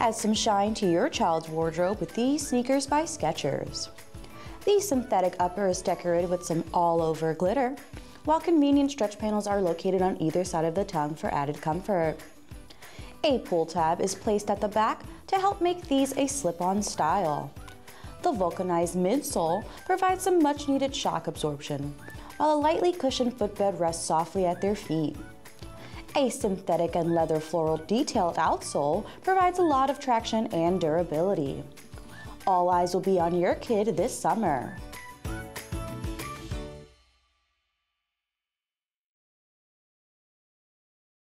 Add some shine to your child's wardrobe with these sneakers by Skechers. The synthetic upper is decorated with some all-over glitter, while convenient stretch panels are located on either side of the tongue for added comfort. A pull tab is placed at the back to help make these a slip-on style. The vulcanized midsole provides some much-needed shock absorption, while a lightly cushioned footbed rests softly at their feet. A synthetic and leather floral detailed outsole provides a lot of traction and durability. All eyes will be on your kid this summer.